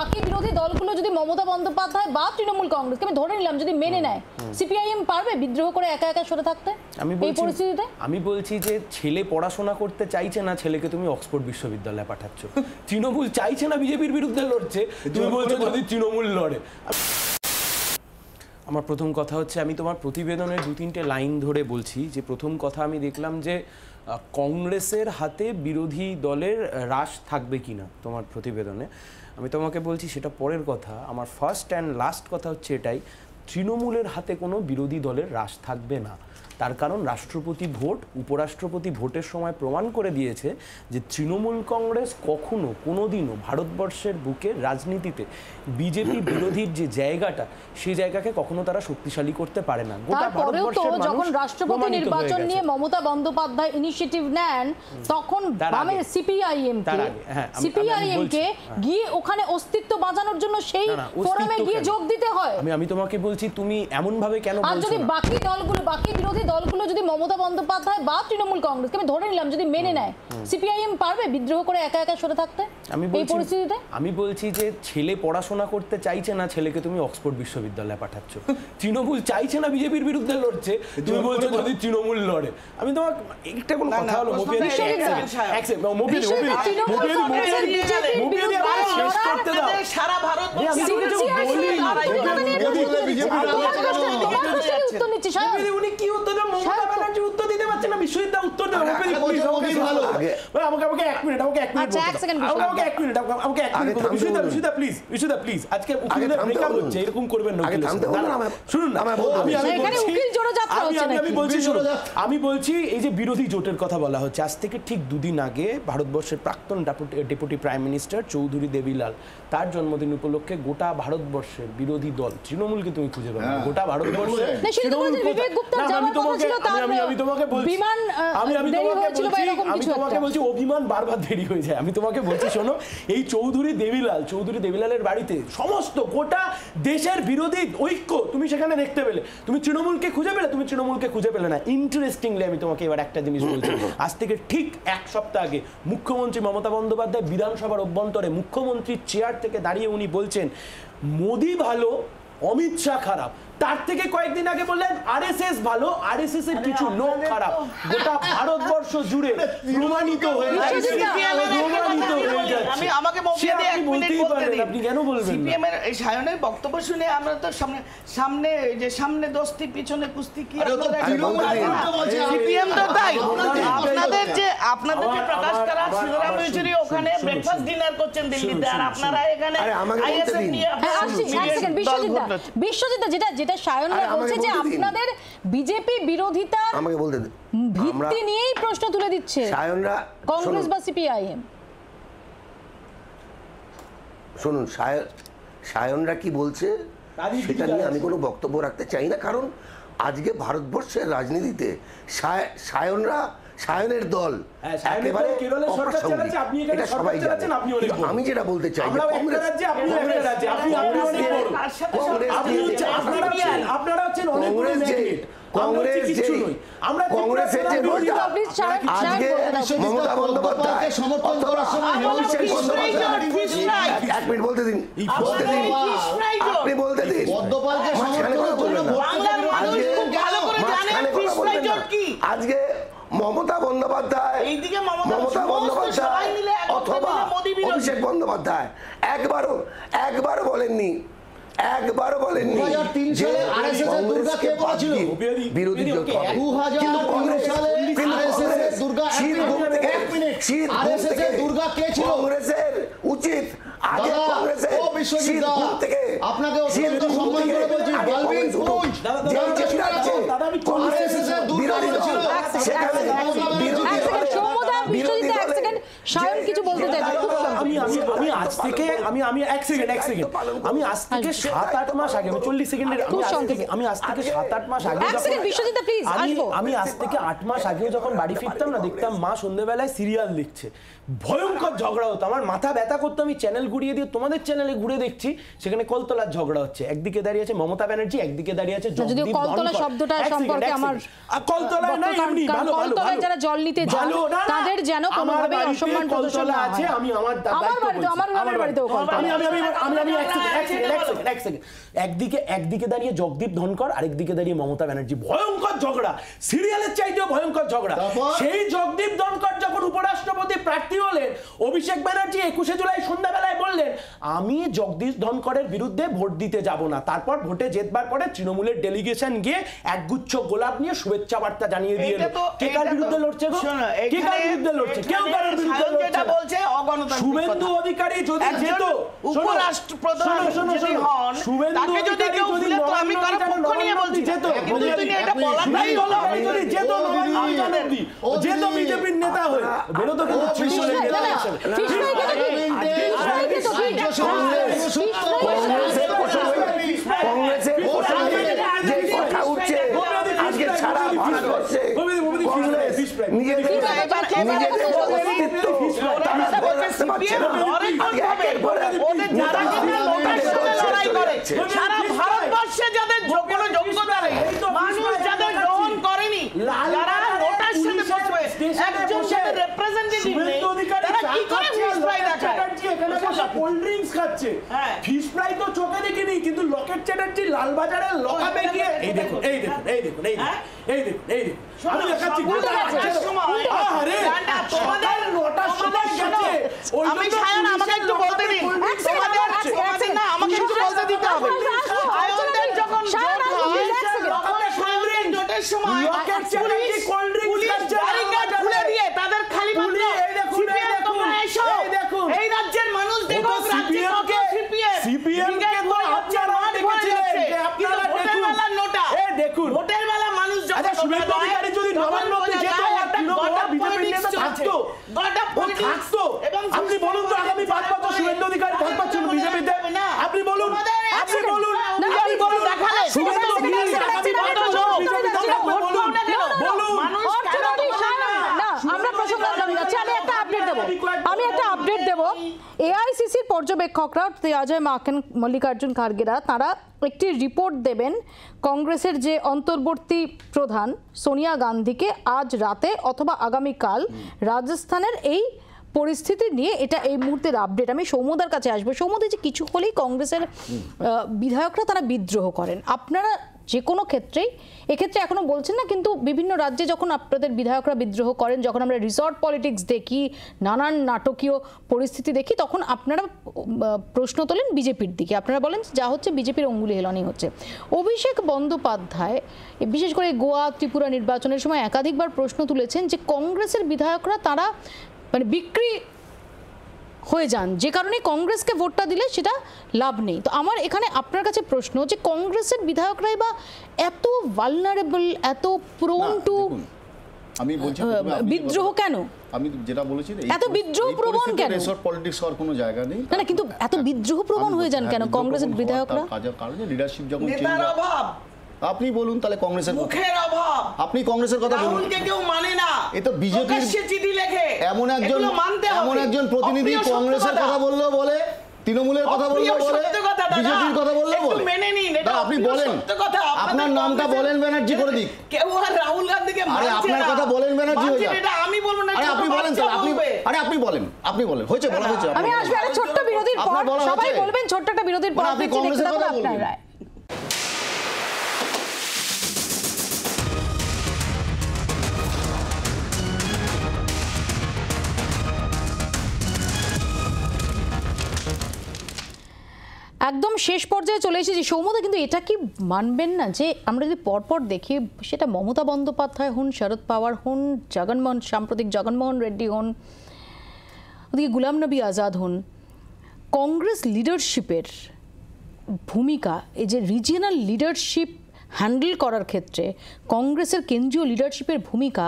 বাকি বিরোধী দলগুলো যদি মমতা বন্দ্যোপাধ্যায় বা তৃণমূল কংগ্রেসকে আমি ধরে নিলাম যদি মেনে নেয় সিপিআইএম পারবে বিদ্রোহ করে একা একা সরে থাকতে? আমি এই পরিস্থিতিতে? আমি বলছি যে ছেলে পড়াশোনা করতে চাইছে না ছেলেকে তুমি অক্সফোর্ড বিশ্ববিদ্যালয়ে পাঠাচ্ছ। তৃণমূল চাইছে না বিজেপির বিরুদ্ধে লড়ছে। তুমি বলছো যদি তৃণমূল লড়ে। আমার প্রথম কথা হচ্ছে, আমি তোমার প্রতিবেদনের দু তিনটে লাইন ধরে বলছি। যে প্রথম কথা আমি দেখলাম যে কংগ্রেসের হাতে বিরোধী দলের হ্রাস থাকবে কি না তোমার প্রতিবেদনে। আমি তোমাকে বলছি, সেটা পরের কথা। আমার ফার্স্ট অ্যান্ড লাস্ট কথা হচ্ছে এটাই, তৃণমূলের হাতে কোনো বিরোধী দলের হ্রাস থাকবে না। তার কারণ রাষ্ট্রপতি ভোট উপরাষ্ট্রপতি ভোটের সময় প্রমাণ করে দিয়েছে যে তৃণমূল কংগ্রেস কখনো কোনোদিনও ভারতবর্ষের বুকে রাজনীতিতে বিজেপি বিরোধীর যে জায়গাটা সেই জায়গাকে কখনো তারা শক্তিশালী করতে পারে না। গোটা ভারতবর্ষের যখন রাষ্ট্রপতি নির্বাচন নিয়ে মমতা বন্দ্যোপাধ্যায় ইনিশিয়েটিভ নেন তখন বামের সিপিআইএম তার কে হ্যাঁ, সিপিআইএম কে হ্যাঁ। গিয়ে ওখানে অস্তিত্ব বাঁচানোর জন্য সেই ফোরামে গিয়ে যোগ দিতে হয়। আমি আমি তোমাকে বলছি তুমি এমন ভাবে কেন আর বলছো যদি বাকি দলগুলো বাকি বিরোধী দলগুলো যদি মমতা বন্দ্যোপাধ্যায় বা তৃণমূল কংগ্রেসকে আমি ধরে নিলাম যদি মেনে নেয় সিপিআইএম পারবে বিদ্রোহ করে একা একা সরে থাকতে? আমি এই বলছি পরিস্থিতিতে? আমি বলছি যে ছেলে পড়াশোনা করতে চাইছে না ছেলেকে তুমি অক্সফোর্ড বিশ্ববিদ্যালয়ে পাঠাচ্ছ। তৃণমূল চাইছে না বিজেপির বিরুদ্ধে লড়ছে। তুমি বলছো যদি তৃণমূল লড়ে। আমি তোমার একটা কোনো কথা হলো। আপনাদের সারা ভারত মোদি, উনি কি উত্তর উত্তর আমাকে ভালো। আমাকে মিনিট আমাকে এক মিনিট আচ্ছা। আমাকে- মিনিট আমাকে- মিনিট প্লিজ প্লিজ আজকে উকিলদের ব্রেকআপ হচ্ছে এরকম করবেন না আমায়- শুনুন না আমি আমি এখানে বলছি- উকিল জোড়াযাত্রা আমি- হচ্ছে আমি- আমি বলছি শুনুন। আমি বলছি এই যে বিরোধী জোটের কথা বলা হচ্ছে আজ থেকে ঠিক দুদিন আগে ভারতবর্ষের প্রাক্তন deputy prime minister Chaudhary Devilal তার জন্মদিন উপলক্ষে গোটা ভারতবর্ষের বিরোধী দল তৃণমূলকে তুমি খুঁজে পাবে হ্যাঁ। গোটা ভারতবর্ষে আমি যাওয়ার কথা তোমাকে- ছিল, তার আমি- আমি- আমি তোমাকে বলছি। বিমান, আমি আমি দেরি তোমাকে হয়েছিল বলছি আমি তোমাকে বলছি অভিমান বারবার দেরি হয়ে যায়। আমি তোমাকে বলছি শোনো এই চৌধুরী দেবিলাল চৌধুরী দেবিলালের বাড়িতে সমস্ত গোটা দেশের বিরোধী ঐক্য তুমি সেখানে দেখতে পেলে। তুমি তৃণমূলকে খুঁজে পেলে তুমি তৃণমূলকে খুঁজে পেলে না। ইন্টারেস্টিংলি আমি তোমাকে এবার একটা জিনিস বলছি। আজ থেকে ঠিক এক সপ্তাহ আগে মুখ্যমন্ত্রী মমতা বন্দ্যোপাধ্যায় বিধানসভার অভ্যন্তরে মুখ্যমন্ত্রীর চেয়ার থেকে দাঁড়িয়ে উনি বলছেন মোদি ভালো অমিত শাহ খারাপ। তার থেকে কয়েকদিন আগে বললেন আর এস এস ভালো আর এস এস এর কিছু লোক খারাপ। গোটা ভারতবর্ষ জুড়ে প্রমাণিত হয়ে প্রমাণিত হয়ে যাচ্ছে। আমি আমাকে সে দিয়ে এক মিনিট বলতেই বলতে পারেন, দিন। আপনি কেন বলবেন সিপিএম এর এই সায়নের বক্তব্য শুনে আমরা তো সামনে সামনে যে সামনে দোস্তি পিছনে কুস্তি কি সিপিএম তো তাই। আপনাদের যে আপনাদের যে প্রকাশ করা ওখানে ব্রেকফাস্ট ডিনার করছেন দিল্লিতে। আর আপনারা এখানে। নিয়ে হ্যাঁ, বিশ্বজিৎ বিশ্বজিৎ যেটা যেটা আমাকে বলছে যে আপনাদের বিজেপি বিরোধিতা আমাকে বলতে ভিত্তি নিয়েই প্রশ্ন তুলে দিচ্ছে। সায়নরা কংগ্রেস বা সিপিআইএম। শুনুন সায়নরা কি বলছে সেটা নিয়ে আমি কোনো বক্তব্য রাখতে চাই না কারণ আজকে ভারতবর্ষের রাজনীতিতে সায়নরা সায়নের দল হ্যাঁ, একেবারে দল কেরলের সরকার অপ্রাসঙ্গিক। চালাচ্ছে, আপনি এখানে এটা সবাই জানে। আমি যেটা বলতে চাই কংগ্রেস- আপনারা হচ্ছেন- অনেক বড় কংগ্রেসের যে আজকে মমতা বন্দ্যোপাধ্যায় সমর্থন করার সময়। এক- মিনিট বলতে দিন বলতে দিন। আপনি বলতে দিন। আজকে- মমতা বন্দ্যোপাধ্যায় মমতা, মমতা বন্দ্যোপাধ্যায় অথবা। অভিষেক বন্দ্যোপাধ্যায়। একবারও একবারও বলেননি একবারও বলেননি 2003 যে সালে RSS এর দুর্গা কে কংগ্রেসকে বাদ বলেছিল? দিয়ে বিরোধী- জোট হবে। কিন্তু কংগ্রেস-? কংগ্রেসের উচিত আগে কংগ্রেসের থেকে আপনাকে অত্যন্ত সম্মান করে বলছি, বালবিন যে চেষ্টা আছে, বিরোধী দল, সেখানে এক সেকেন্ড, বিরোধী এক সেকেন্ড, দলের- সৌম্যদা, বিরোধী বিশ্বজিৎ, এক দলের সেকেন্ড, সায়ন যে- কিছু বলতে যে চাইছে, খুব দায়িত্ব সংক্ষেপে। আমি আমি আজ থেকে আমি আমি এক সেকেন্ড এক সেকেন্ড আমি আজ থেকে সাত আট মাস আগে আমি চল্লিশ সেকেন্ডের আমি আজ থেকে আমি আজ থেকে সাত আট মাস আগে আমি আমি আজ থেকে আট মাস আগেও যখন বাড়ি ফিরতাম না দেখতাম মা সন্ধ্যেবেলায় সিরিয়াল দেখছে। ভয়ঙ্কর ঝগড়া হতো। আমার মাথা ব্যথা করতো। আমি চ্যানেল ঘুরিয়ে দিয়ে তোমাদের চ্যানেলে ঘুরে দেখছি সেখানে কলতলার ঝগড়া হচ্ছে। একদিকে দাঁড়িয়ে আছে মমতা ব্যানার্জি একদিকে দাঁড়িয়ে আছে জগদীপ কলতলা শব্দটা সম্পর্কে আমার নাই বক্তব্য, এমনি। ভালো ভালো যারা জল নিতে যান, না, না। তাদের যেন বাড়িতে অসম্মান প্রদর্শন না আছে হয়। আমি আমার একদিকে একদিকে দাঁড়িয়ে জগদীপ ধনকর আরেকদিকে দাঁড়িয়ে মমতা ব্যানার্জি। ভয়ঙ্কর ঝগড়া। সিরিয়ালের চাইতেও ভয়ঙ্কর ঝগড়া। সেই জগদীপ ধনকর যখন উপরাষ্ট্রপতি প্রার্থী হলেন অভিষেক ব্যানার্জি একুশে জুলাই সন্ধ্যাবেলায় বললেন আমি জগদীশ ধনকরের বিরুদ্ধে ভোট দিতে যাব না। তারপর ভোটে জেতবার পরে তৃণমূলের ডেলিগেশন গিয়ে একগুচ্ছ গোলাপ নিয়ে শুভেচ্ছা বার্তা জানিয়ে দিয়ে কে কার বিরুদ্ধে লড়ছে কে কার বিরুদ্ধে লড়ছে? কেউ কারোর বিরুদ্ধে না। বলছে অগণতান্ত্রিক শুভেন্দু অধিকারী যদি যেত উপরাষ্ট্রপ্রধান যদি হন, তাকে যদি কেউ যদি তো আমি কারও পক্ষ নিয়ে বলছি যেত, কিন্তু তুমি এটা বলাটাই হলো। যদি যেত যেত বিজেপির নেতা হয়ে বেরোতো কিন্তু ও ত্রিশূলের ফিশ নেতা ফ্রাই, হিসেবে। না, না, ফিশ ফ্রাই খেতে কি? ফিশ ফ্রাই খেতে কি? কংগ্রেস কংগ্রেসের যে কথা উঠছে আজকে সারা ভারতবর্ষে সারা ভারতবর্ষে যাদের যোগ্য- কোনো যোগ্যতা নেই, মানুষ যাদের গ্রহণ করেনি, যারা লোটার সাথে বসবে, একজন সাথে representative নেই, তারা কি করে খাচ্ছে, fish fry লকেট দেখায়? চ্যাটার্জি এখানে বসে কোল্ড ড্রিঙ্কস খাচ্ছে হ্যাঁ। ফিশ ফ্রাই তো চোখে দেখিনি কিন্তু লকেট চ্যাটার্জি লালবাজারের লকাপে গিয়ে এই দেখুন এই দেখুন এই দেখুন এই দেখুন এই দেখুন এই দেখুন আমি দেখাচ্ছি তোমাদের নটার সময় গেছে। ওই আমি জন্য সায়ন আমাকে পুলিশের একটু বলতে দিন লোকাপে এক সেকেন্ড, তোমাদের এক সেকেন্ড, তোমাদের না আমাকে একটু বলতে দিতে হবে সায়নদের যখন সায়ন, জোট হয়, এক সেকেন্ড। তখন সায়নদের জোটের সময় Locket Chatterjee police cold drinks police খাচ্ছে ব্যারিকেড লালবাজারে। খুলে দিয়ে তাদের খালি মাত্র পুলিশ, এই দেখুন, এই CPM তোমরা দেখুন, এসো এই দেখুন। এই রাজ্যের মানুষ ও তো দেখো রাজ্যে CPM কত কে- CPM CPM কে ব্রিগেড তো করে আপনারা মাঠ ভরে দেখেছিলেন, যাচ্ছে। যে আপনারা কিন্তু ভোটের দেখুন। বেলার নোটা এ দেখুন। ভোটের বেলা মানুষ যখন আচ্ছা, নোটা শুভেন্দু দেয়, অধিকারী যদি তখন নবান্নতে বোঝা যেত, যায় আর একটা তৃণমূল গট অফ বিজেপির পলিটিক্স নেতা চলছে। থাকতো। এবং আপনি বলুন তো আগামী পাঁচ বছর শুভেন্দু অধিকারী থাকবে ছিল বিজেপিতে আপনি বলুন আপনি বলুন না, আপনি বলুন দেখালে শুভেন্দু এক সেকেন্ড, অধিকারী এক সেকেন্ড, আগামী এক পাঁচ সেকেন্ড, বছর এক বিজেপিতে সেকেন্ড, থাকবে ভোট বলুন না কেন? বলুন মানুষ কেন অর্থনৈতিক বোঝে সায়ন, না? না আমরা প্রসঙ্গ আগামী যাচ্ছি আমি একটা আপডেট দেবো আমি একটা আপডেট দেবো এআইসিসির পর্যবেক্ষকরা অজয় মাকেন মল্লিকার্জুন খার্গেরা তারা একটি রিপোর্ট দেবেন কংগ্রেসের যে অন্তর্বর্তী প্রধান সোনিয়া গান্ধীকে আজ রাতে অথবা আগামীকাল রাজস্থানের এই পরিস্থিতি নিয়ে এটা এই মুহূর্তের আপডেট আমি সৌমদার কাছে আসব। সৌমদে যে কিছু হলেই কংগ্রেসের বিধায়করা তারা বিদ্রোহ করেন। আপনারা যে কোনো ক্ষেত্রেই। এক্ষেত্রে এখনও বলছেন না, কিন্তু বিভিন্ন রাজ্যে যখন আপনাদের বিধায়করা বিদ্রোহ করেন, যখন আমরা রিসর্ট পলিটিক্স দেখি, নানান নাটকীয় পরিস্থিতি দেখি, তখন আপনারা প্রশ্ন তোলেন বিজেপির দিকে। আপনারা বলেন যা হচ্ছে বিজেপির অঙ্গুলি হেলনই হচ্ছে। অভিষেক বন্দ্যোপাধ্যায় বিশেষ করে গোয়া, ত্রিপুরা নির্বাচনের সময় একাধিকবার প্রশ্ন তুলেছেন যে কংগ্রেসের বিধায়করা তারা মানে বিক্রি হয়ে যান যে কারণে কংগ্রেসকে ভোটটা দিলে সেটা লাভ নেই তো আমার এখানে আপনার কাছে প্রশ্ন যে কংগ্রেসের বিধায়করাই বা এত ভালনারেবল এত প্রোন টু আমি বলছি বিদ্রোহ কেন? আমি যেটা বলেছি না, এত বিদ্রোহ প্রবণ কেন? রিসর্ট পলিটিক্স হওয়ার কোনো জায়গা নেই না, না, কিন্তু এত বিদ্রোহ প্রবণ হয়ে যান কেন হ্যাঁ, কংগ্রেসের বিধায়করা? কাজের কারণে লিডারশিপ যখন চেঞ্জ নেতার অভাব আপনি বলুন তাহলে কংগ্রেসের মুখের অভাব। আপনি কংগ্রেসের কথা বলুন। রাহুলকে কেউ মানে না। এ তো বিজেপির চিঠি লেখে। এমন একজন এমন একজন প্রতিনিধি কংগ্রেসের কথা বললেও বলে তৃণমূলের কথা বললেও বলে। বিজেপির কথা একটু বলে। মেনে নিন, এটা আপনি বলেন। সত্য কথা, আপনার নামটা বলেন ব্যানার্জি করে দিক। কেউ আর রাহুল গান্ধীকে আরে মানছে আপনার কথা বলেন ব্যানার্জি হয়ে যাক। এটা আমি বলব না আরে আপনি বলেন তাহলে আপনি। আরে আপনি বলেন আপনি বলেন হয়েছে বলা হয়েছে আমি। আসব একটা ছোট্ট বিরতির পর সবাই বলবেন ছোট্ট একটা বিরতির পর মানে আপনি কংগ্রেসের কথা আপনার বলবেন। একদম শেষ পর্যায়ে চলে এসেছি। সৌমদা কিন্তু এটা কি মানবেন না যে আমরা যদি পরপর দেখি, সেটা মমতা বন্দ্যোপাধ্যায় হন শরদ পাওয়ার হন, জগনমোহন, সাম্প্রতিক জগনমোহন রেড্ডি হন, ওদিকে গুলাম নবী আজাদ হন, কংগ্রেস লিডারশিপের ভূমিকা, এই যে রিজিয়নাল লিডারশিপ হ্যান্ডেল করার ক্ষেত্রে কংগ্রেসের কেন্দ্রীয় লিডারশিপের ভূমিকা